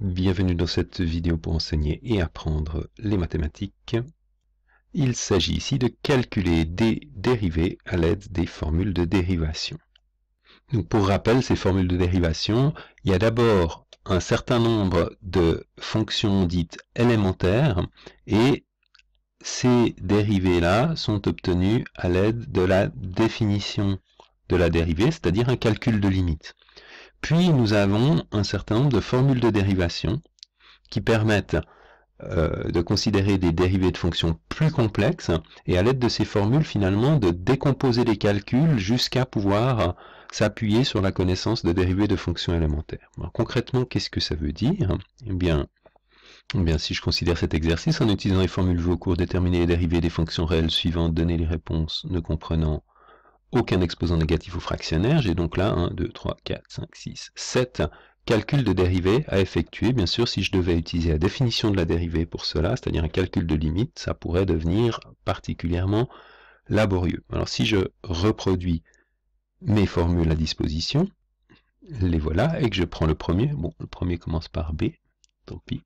Bienvenue dans cette vidéo pour enseigner et apprendre les mathématiques. Il s'agit ici de calculer des dérivées à l'aide des formules de dérivation. Donc pour rappel, ces formules de dérivation, il y a d'abord un certain nombre de fonctions dites élémentaires et ces dérivées-là sont obtenues à l'aide de la définition de la dérivée, c'est-à-dire un calcul de limite. Puis nous avons un certain nombre de formules de dérivation qui permettent euh, de considérer des dérivées de fonctions plus complexes et à l'aide de ces formules finalement de décomposer les calculs jusqu'à pouvoir s'appuyer sur la connaissance de dérivées de fonctions élémentaires. concrètement, qu'est-ce que ça veut dire? Eh bien, eh bien, si je considère cet exercice en utilisant les formules vues au cours, déterminer les dérivées des fonctions réelles suivantes, donner les réponses ne comprenant aucun exposant négatif ou fractionnaire. J'ai donc là 1, 2, 3, 4, 5, 6, 7 calculs de dérivés à effectuer. Bien sûr, si je devais utiliser la définition de la dérivée pour cela, c'est-à-dire un calcul de limite, ça pourrait devenir particulièrement laborieux. Alors si je reproduis mes formules à disposition, les voilà, et que je prends le premier, bon, le premier commence par B, tant pis.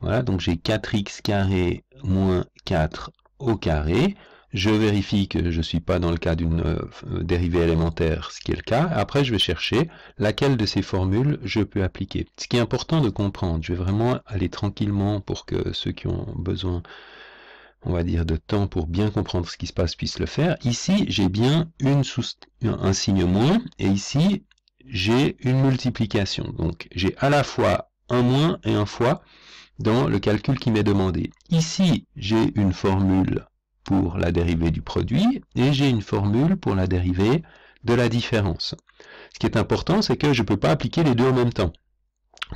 Voilà, donc j'ai 4x carré moins 4 au carré. Je vérifie que je ne suis pas dans le cas d'une euh, dérivée élémentaire, ce qui est le cas. Après, je vais chercher laquelle de ces formules je peux appliquer. Ce qui est important de comprendre, je vais vraiment aller tranquillement pour que ceux qui ont besoin, on va dire, de temps pour bien comprendre ce qui se passe puissent le faire. Ici, j'ai bien une un signe moins, et ici, j'ai une multiplication. Donc, j'ai à la fois un moins et un fois dans le calcul qui m'est demandé. Ici, j'ai une formule pour la dérivée du produit et j'ai une formule pour la dérivée de la différence. Ce qui est important, c'est que je ne peux pas appliquer les deux en même temps.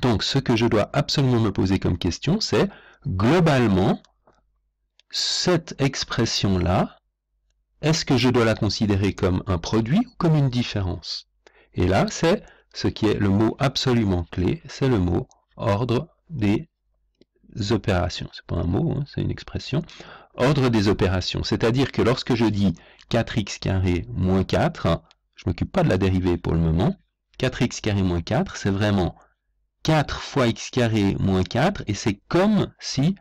Donc, ce que je dois absolument me poser comme question, c'est globalement, cette expression-là, est-ce que je dois la considérer comme un produit ou comme une différence? Et là, c'est ce qui est le mot absolument clé, c'est le mot ordre des opérations. C'est pas un mot, hein, c'est une expression. Ordre des opérations. C'est-à-dire que lorsque je dis 4x carré moins 4, je m'occupe pas de la dérivée pour le moment. 4x carré moins 4, c'est vraiment 4 fois x carré moins 4, et c'est comme si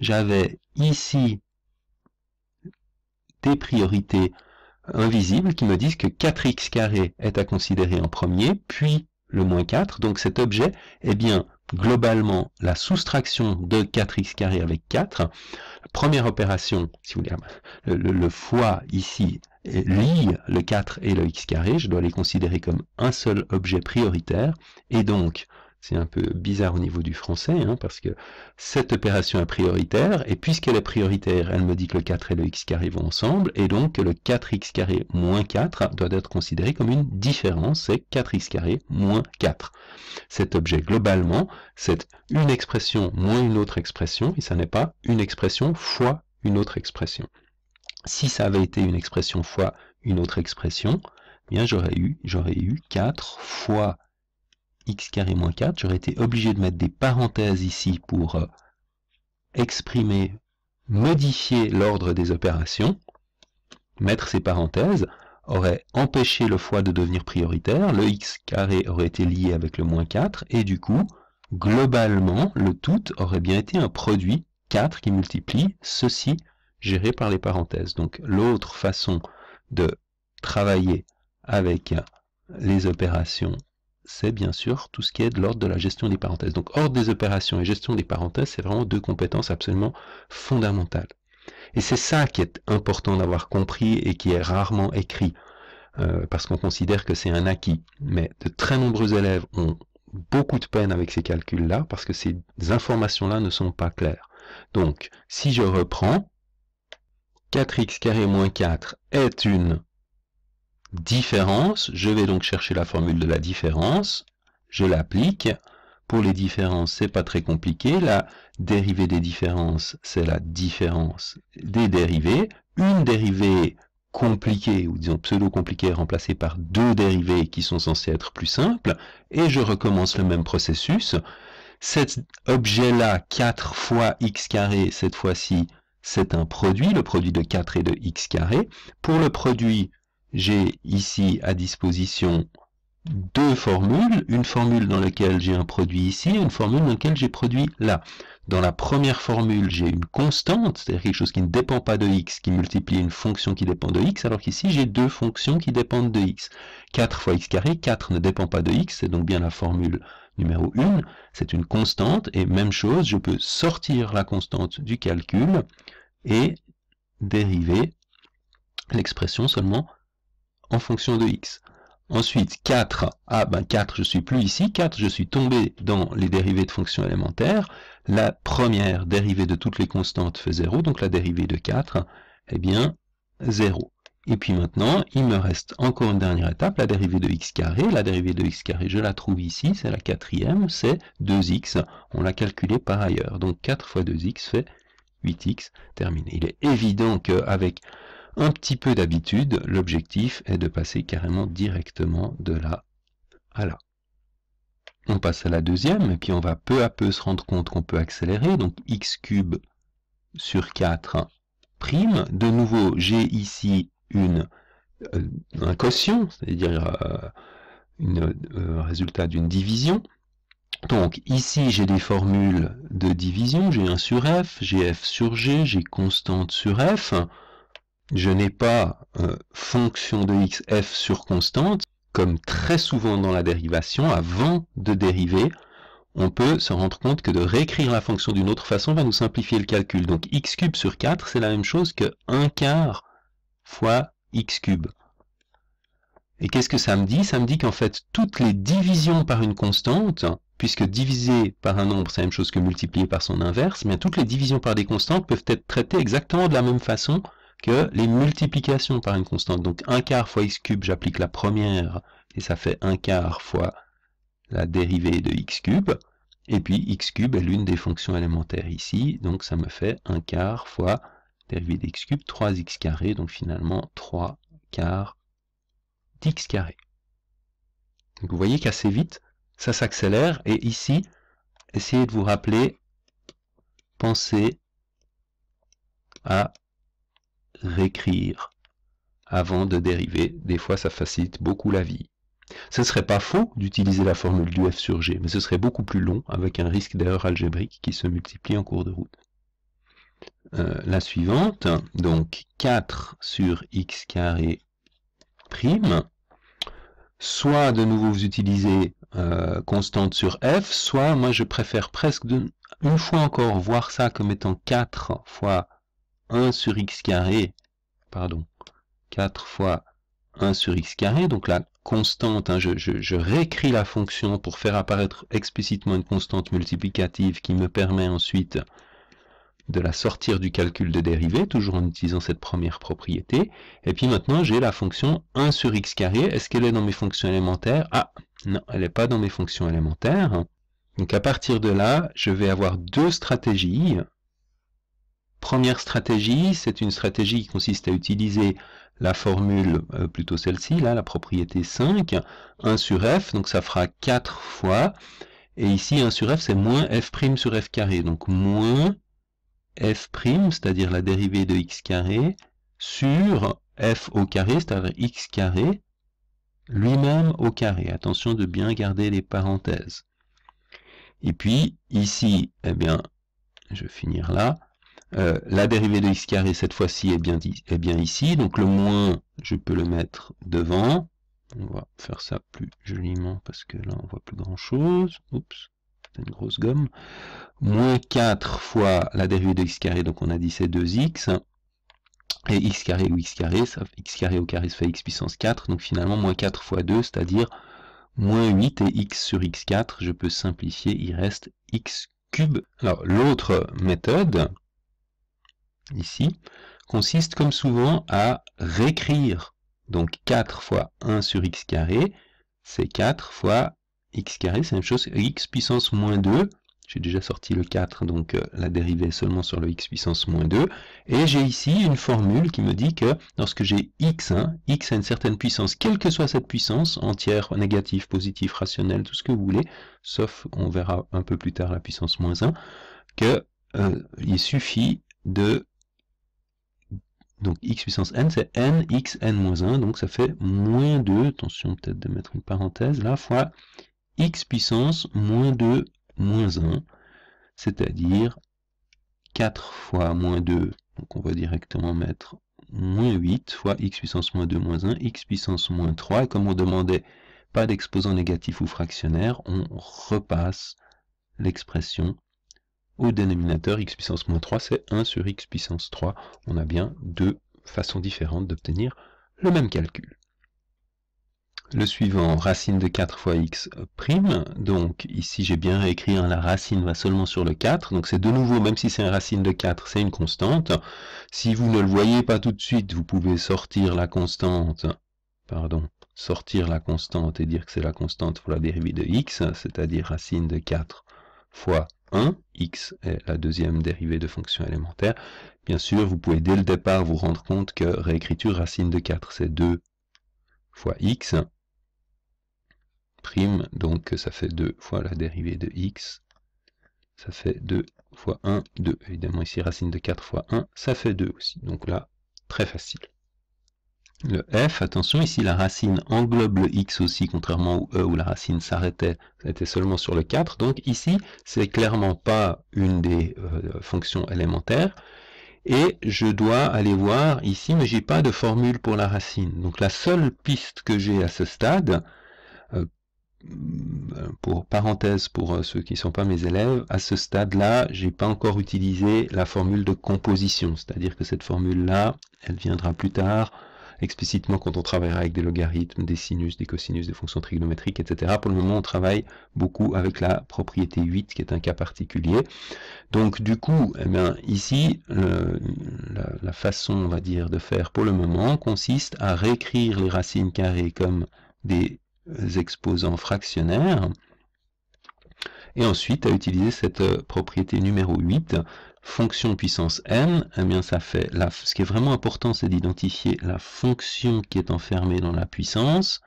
j'avais ici des priorités invisibles qui me disent que 4x carré est à considérer en premier, puis le moins 4. Donc cet objet est bien globalement la soustraction de 4x carré avec 4. Première opération, si vous voulez, le, le fois ici lie le 4 et le x carré, je dois les considérer comme un seul objet prioritaire, et donc c'est un peu bizarre au niveau du français, hein, parce que cette opération est prioritaire, et puisqu'elle est prioritaire, elle me dit que le 4 et le x carré vont ensemble, et donc que le 4x carré moins 4 doit être considéré comme une différence, c'est 4x carré moins 4. Cet objet, globalement, c'est une expression moins une autre expression, et ça n'est pas une expression fois une autre expression. Si ça avait été une expression fois une autre expression, eh bien j'aurais eu, j'aurais eu 4 fois x carré moins 4, j'aurais été obligé de mettre des parenthèses ici pour euh, exprimer, modifier l'ordre des opérations. Mettre ces parenthèses aurait empêché le fois de devenir prioritaire, le x carré aurait été lié avec le moins 4, et du coup, globalement, le tout aurait bien été un produit 4 qui multiplie ceci géré par les parenthèses. Donc l'autre façon de travailler avec les opérations c'est bien sûr tout ce qui est de l'ordre de la gestion des parenthèses. Donc ordre des opérations et gestion des parenthèses, c'est vraiment deux compétences absolument fondamentales. Et c'est ça qui est important d'avoir compris et qui est rarement écrit, euh, parce qu'on considère que c'est un acquis. Mais de très nombreux élèves ont beaucoup de peine avec ces calculs-là, parce que ces informations-là ne sont pas claires. Donc, si je reprends, 4x carré moins 4 est une différence, je vais donc chercher la formule de la différence, je l'applique. Pour les différences, c'est pas très compliqué. La dérivée des différences, c'est la différence des dérivées. Une dérivée compliquée, ou disons pseudo-compliquée, remplacée par deux dérivées qui sont censées être plus simples, et je recommence le même processus. Cet objet-là, 4 fois x carré, cette fois-ci, c'est un produit, le produit de 4 et de x carré. Pour le produit, j'ai ici à disposition deux formules, une formule dans laquelle j'ai un produit ici et une formule dans laquelle j'ai produit là. Dans la première formule, j'ai une constante, c'est-à-dire quelque chose qui ne dépend pas de x, qui multiplie une fonction qui dépend de x, alors qu'ici j'ai deux fonctions qui dépendent de x. 4 fois x carré, 4 ne dépend pas de x, c'est donc bien la formule numéro 1, c'est une constante, et même chose, je peux sortir la constante du calcul et dériver l'expression seulement en fonction de x. Ensuite, 4, ah ben 4, je suis plus ici, 4, je suis tombé dans les dérivées de fonctions élémentaires. La première dérivée de toutes les constantes fait 0, donc la dérivée de 4, eh bien, 0. Et puis maintenant, il me reste encore une dernière étape, la dérivée de x carré. La dérivée de x carré, je la trouve ici, c'est la quatrième, c'est 2x. On l'a calculé par ailleurs. Donc 4 fois 2x fait 8x terminé. Il est évident qu'avec un petit peu d'habitude, l'objectif est de passer carrément directement de là à là. On passe à la deuxième, et puis on va peu à peu se rendre compte qu'on peut accélérer. Donc x cube sur 4 prime. De nouveau, j'ai ici une, euh, un quotient, c'est-à-dire euh, un euh, résultat d'une division. Donc ici j'ai des formules de division, j'ai 1 sur f, j'ai f sur g, j'ai constante sur f je n'ai pas euh, fonction de x f sur constante, comme très souvent dans la dérivation, avant de dériver, on peut se rendre compte que de réécrire la fonction d'une autre façon va nous simplifier le calcul. Donc x cube sur 4, c'est la même chose que 1 quart fois x cube. Et qu'est-ce que ça me dit? Ça me dit qu'en fait, toutes les divisions par une constante, puisque diviser par un nombre, c'est la même chose que multiplier par son inverse, mais toutes les divisions par des constantes peuvent être traitées exactement de la même façon que les multiplications par une constante. Donc 1 quart fois x cube, j'applique la première, et ça fait 1 quart fois la dérivée de x cube. Et puis x cube est l'une des fonctions élémentaires ici, donc ça me fait 1 quart fois dérivée d'x cube, 3x carré, donc finalement 3 quarts d'x carré. Vous voyez qu'assez vite, ça s'accélère, et ici, essayez de vous rappeler, pensez à réécrire avant de dériver. Des fois, ça facilite beaucoup la vie. Ce ne serait pas faux d'utiliser la formule du f sur g, mais ce serait beaucoup plus long avec un risque d'erreur algébrique qui se multiplie en cours de route. Euh, la suivante, donc 4 sur x carré prime, soit de nouveau vous utilisez euh, constante sur f, soit moi je préfère presque une fois encore voir ça comme étant 4 fois 1 sur x carré, pardon, 4 fois 1 sur x carré, donc la constante, hein, je, réécris la fonction pour faire apparaître explicitement une constante multiplicative qui me permet ensuite de la sortir du calcul de dérivée, toujours en utilisant cette première propriété. Et puis maintenant, j'ai la fonction 1 sur x carré. Est-ce qu'elle est dans mes fonctions élémentaires? Ah, non, elle n'est pas dans mes fonctions élémentaires. Donc à partir de là, je vais avoir deux stratégies. Première stratégie, c'est une stratégie qui consiste à utiliser la formule, euh, plutôt celle-ci, là, la propriété 5, 1 sur f, donc ça fera 4 fois, et ici 1 sur f, c'est moins f' sur f carré, donc moins f', c'est-à-dire la dérivée de x carré, sur f au carré, c'est-à-dire x carré, lui-même au carré. Attention de bien garder les parenthèses. Et puis, ici, eh bien, je vais finir là, euh, la dérivée de x carré, cette fois-ci, est bien, ici. Donc le moins, je peux le mettre devant. On va faire ça plus joliment parce que là, on voit plus grand-chose. Oups, c'est une grosse gomme. Moins 4 fois la dérivée de x carré, donc on a dit c'est 2x. Et x carré ou x carré, ça, x carré au carré, ça fait x puissance 4. Donc finalement, moins 4 fois 2, c'est-à-dire moins 8 et x sur x4, je peux simplifier, il reste x cube. Alors l'autre méthode, ici, consiste comme souvent à réécrire. Donc 4 fois 1 sur x carré, c'est 4 fois x carré, c'est la même chose, x puissance moins 2, j'ai déjà sorti le 4, donc euh, la dérivée est seulement sur le x puissance moins 2. Et j'ai ici une formule qui me dit que lorsque j'ai x, hein, x a une certaine puissance, quelle que soit cette puissance, entière, négative, positive, rationnelle, tout ce que vous voulez, sauf, on verra un peu plus tard la puissance moins 1, qu'il euh, suffit de donc x puissance n, c'est n, x, n moins 1, donc ça fait moins 2, attention peut-être de mettre une parenthèse là, fois x puissance moins 2 moins 1, c'est-à-dire 4 fois moins 2, donc on va directement mettre moins 8 fois x puissance moins 2 moins 1, x puissance moins 3, et comme on demandait pas d'exposant négatif ou fractionnaire, on repasse l'expression au dénominateur x puissance moins 3, c'est 1 sur x puissance 3. On a bien deux façons différentes d'obtenir le même calcul. Le suivant, racine de 4 fois x prime. Donc ici j'ai bien réécrit, la racine va seulement sur le 4. Donc c'est de nouveau, même si c'est une racine de 4, c'est une constante. Si vous ne le voyez pas tout de suite, vous pouvez sortir la constante, pardon, sortir la constante et dire que c'est la constante pour la dérivée de x, c'est-à-dire racine de 4 fois 1, x est la deuxième dérivée de fonction élémentaire. Bien sûr, vous pouvez dès le départ vous rendre compte que réécriture racine de 4, c'est 2 fois x, prime, donc ça fait 2 fois la dérivée de x, ça fait 2 fois 1, 2. Évidemment, ici, racine de 4 fois 1, ça fait 2 aussi. Donc là, très facile. Le f, attention, ici la racine englobe le x aussi, contrairement au e où la racine s'arrêtait, était seulement sur le 4. Donc ici, c'est clairement pas une des euh, fonctions élémentaires. Et je dois aller voir ici, mais j'ai pas de formule pour la racine. Donc la seule piste que j'ai à ce stade, euh, pour parenthèse pour euh, ceux qui ne sont pas mes élèves, à ce stade-là, j'ai pas encore utilisé la formule de composition. C'est-à-dire que cette formule-là, elle viendra plus tard explicitement quand on travaillera avec des logarithmes, des sinus, des cosinus, des fonctions trigonométriques, etc. Pour le moment, on travaille beaucoup avec la propriété 8, qui est un cas particulier. Donc, du coup, eh bien, ici, la, façon, on va dire, de faire pour le moment consiste à réécrire les racines carrées comme des exposants fractionnaires, et ensuite à utiliser cette euh, propriété numéro 8 fonction puissance n, eh bien ça fait la, ce qui est vraiment important, c'est d'identifier la fonction qui est enfermée dans la puissance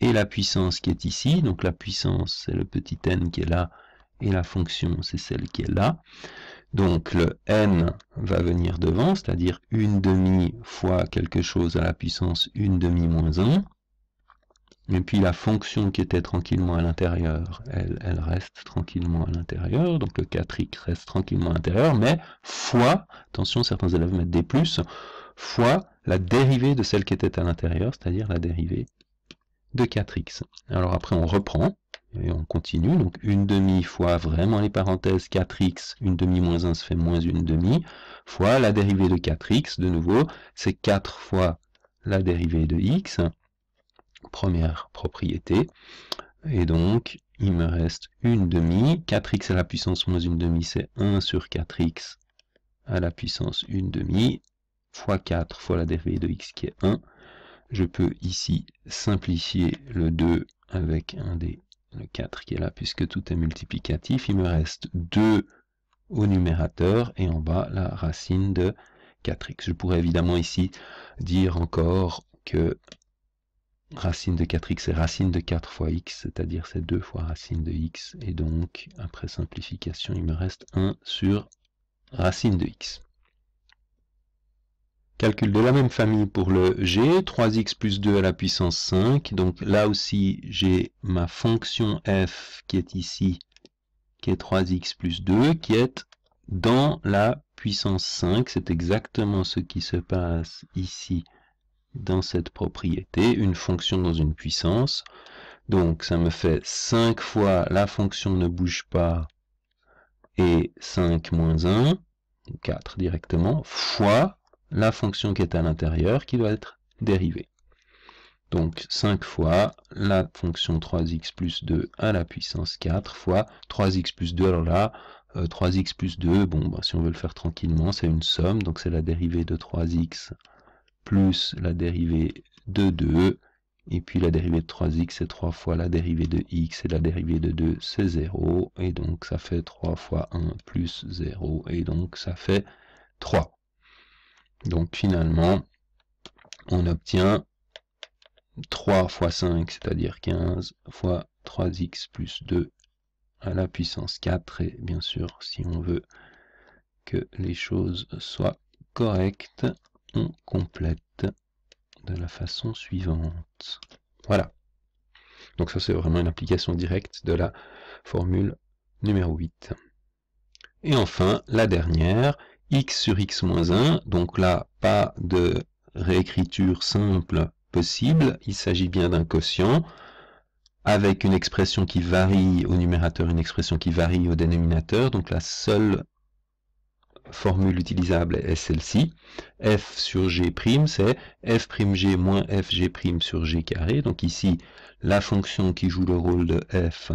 et la puissance qui est ici. Donc la puissance, c'est le petit n qui est là, et la fonction, c'est celle qui est là. Donc le n va venir devant, c'est-à-dire une demi fois quelque chose à la puissance une demi moins 1. Et puis la fonction qui était tranquillement à l'intérieur, elle, reste tranquillement à l'intérieur, donc le 4x reste tranquillement à l'intérieur, mais fois, attention, certains élèves mettent des plus, fois la dérivée de celle qui était à l'intérieur, c'est-à-dire la dérivée de 4x. Alors après on reprend, et on continue, donc une demi fois vraiment les parenthèses 4x, une demi moins 1 se fait moins une demi, fois la dérivée de 4x, de nouveau, c'est 4 fois la dérivée de x, première propriété. Et donc, il me reste une demi. 4x à la puissance moins une demi, c'est 1 sur 4x à la puissance une demi, fois 4 fois la dérivée de x qui est 1. Je peux ici simplifier le 2 avec un des le 4 qui est là, puisque tout est multiplicatif. Il me reste 2 au numérateur, et en bas, la racine de 4x. Je pourrais évidemment ici dire encore que racine de 4x est racine de 4 fois x, c'est-à-dire c'est 2 fois racine de x, et donc, après simplification, il me reste 1 sur racine de x. Calcul de la même famille pour le g, 3x plus 2 à la puissance 5, donc là aussi j'ai ma fonction f qui est ici, qui est 3x plus 2, qui est dans la puissance 5, c'est exactement ce qui se passe ici dans cette propriété, une fonction dans une puissance. Donc ça me fait 5 fois la fonction ne bouge pas et 5 moins 1, 4 directement, fois la fonction qui est à l'intérieur qui doit être dérivée. Donc 5 fois la fonction 3x plus 2 à la puissance 4 fois 3x plus 2. Alors là, 3x euh, plus 2, bon, bah, si on veut le faire tranquillement, c'est une somme, donc c'est la dérivée de 3x plus la dérivée de 2, et puis la dérivée de 3x c'est 3 fois la dérivée de x, et la dérivée de 2 c'est 0, et donc ça fait 3 fois 1 plus 0, et donc ça fait 3. Donc finalement, on obtient 3 fois 5, c'est-à-dire 15, fois 3x plus 2 à la puissance 4, et bien sûr, si on veut que les choses soient correctes, complète de la façon suivante. Voilà. Donc ça c'est vraiment une application directe de la formule numéro 8. Et enfin, la dernière, x sur x moins 1, donc là, pas de réécriture simple possible, il s'agit bien d'un quotient, avec une expression qui varie au numérateur, une expression qui varie au dénominateur, donc la seule formule utilisable est celle-ci. f sur g', c'est f'g moins fg' sur g carré. Donc ici, la fonction qui joue le rôle de f,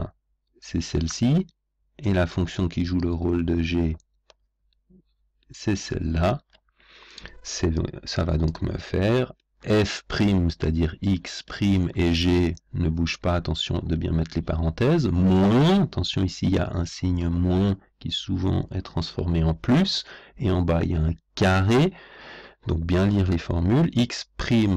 c'est celle-ci. Et la fonction qui joue le rôle de g, c'est celle-là. Ça va donc me faire f', c'est-à-dire x' et g ne bougent pas, attention de bien mettre les parenthèses, moins, attention ici il y a un signe moins qui souvent est transformé en plus, et en bas il y a un carré, donc bien lire les formules, x'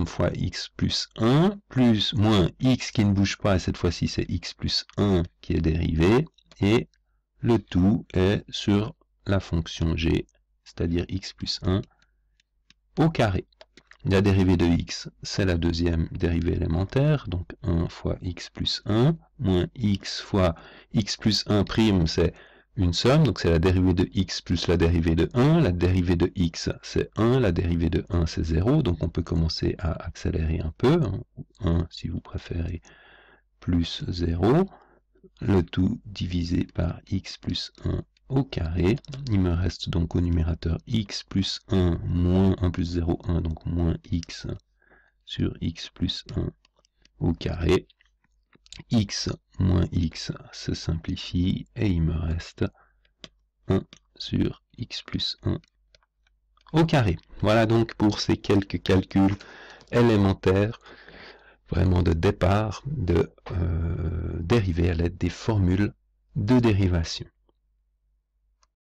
fois x plus 1, plus moins x qui ne bouge pas, et cette fois-ci c'est x plus 1 qui est dérivé, et le tout est sur la fonction g, c'est-à-dire x plus 1 au carré. La dérivée de x, c'est la deuxième dérivée élémentaire, donc 1 fois x plus 1, moins x fois x plus 1 prime, c'est une somme, donc c'est la dérivée de x plus la dérivée de 1, la dérivée de x c'est 1, la dérivée de 1 c'est 0, donc on peut commencer à accélérer un peu, 1 hein. si vous préférez, plus 0, le tout divisé par x plus 1 au carré. Il me reste donc au numérateur x plus 1 moins 1 plus 0, 1, donc moins x sur x plus 1 au carré. x moins x se simplifie et il me reste 1 sur x plus 1 au carré. Voilà donc pour ces quelques calculs élémentaires, vraiment de départ, de euh, dériver à l'aide des formules de dérivation.